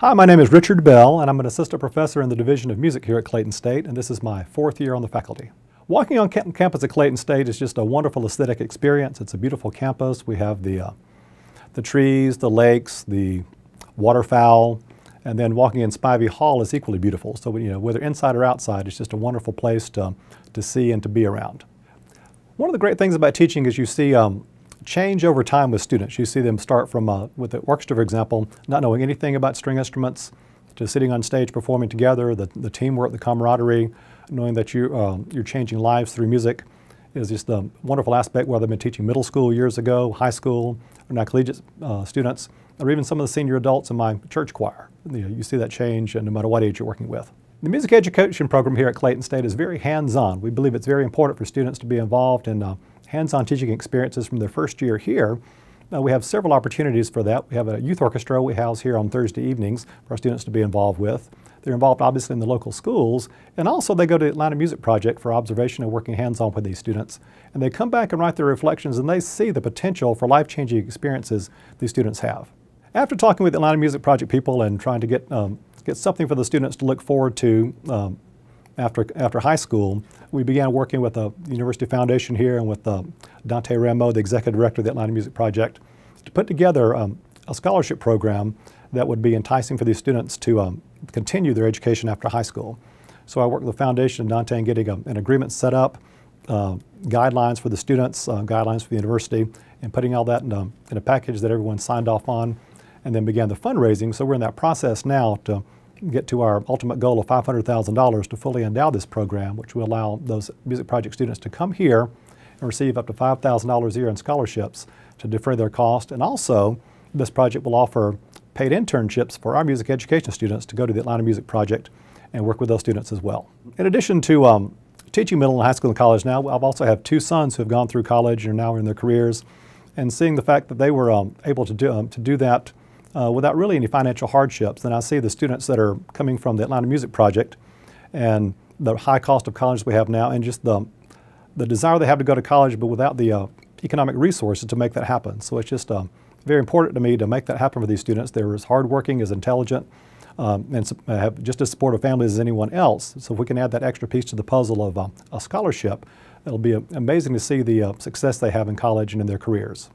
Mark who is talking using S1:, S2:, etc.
S1: Hi, my name is Richard Bell, and I'm an assistant professor in the Division of Music here at Clayton State, and this is my fourth year on the faculty. Walking on campus at Clayton State is just a wonderful aesthetic experience. It's a beautiful campus. We have the, uh, the trees, the lakes, the waterfowl, and then walking in Spivey Hall is equally beautiful. So, you know, whether inside or outside, it's just a wonderful place to, to see and to be around. One of the great things about teaching is you see um, change over time with students. You see them start from, uh, with the orchestra, for example, not knowing anything about string instruments, to sitting on stage performing together, the, the teamwork, the camaraderie, knowing that you, uh, you're changing lives through music is just a wonderful aspect, whether they've been teaching middle school years ago, high school, or now collegiate uh, students, or even some of the senior adults in my church choir. You, know, you see that change and no matter what age you're working with. The music education program here at Clayton State is very hands-on. We believe it's very important for students to be involved in uh, hands-on teaching experiences from their first year here. Uh, we have several opportunities for that. We have a youth orchestra we house here on Thursday evenings for our students to be involved with. They're involved obviously in the local schools, and also they go to the Atlanta Music Project for observation and working hands-on with these students. And they come back and write their reflections, and they see the potential for life-changing experiences these students have. After talking with the Atlanta Music Project people and trying to get, um, get something for the students to look forward to um, after, after high school, we began working with the University Foundation here and with uh, Dantes Rameau, the executive director of the Atlanta Music Project, to put together um, a scholarship program that would be enticing for these students to um, continue their education after high school. So I worked with the foundation and Dantes in getting a, an agreement set up, uh, guidelines for the students, uh, guidelines for the university, and putting all that in a, in a package that everyone signed off on, and then began the fundraising. So we're in that process now to get to our ultimate goal of $500,000 to fully endow this program, which will allow those music project students to come here and receive up to $5,000 a year in scholarships to defray their cost. And also, this project will offer paid internships for our music education students to go to the Atlanta Music Project and work with those students as well. In addition to um, teaching middle and high school and college now, I've also have two sons who have gone through college and are now in their careers. And seeing the fact that they were um, able to do, um, to do that uh, without really any financial hardships. And I see the students that are coming from the Atlanta Music Project and the high cost of college we have now and just the, the desire they have to go to college but without the uh, economic resources to make that happen. So it's just uh, very important to me to make that happen for these students. They're as hardworking, as intelligent, um, and have just as supportive families as anyone else. So if we can add that extra piece to the puzzle of uh, a scholarship, it'll be amazing to see the uh, success they have in college and in their careers.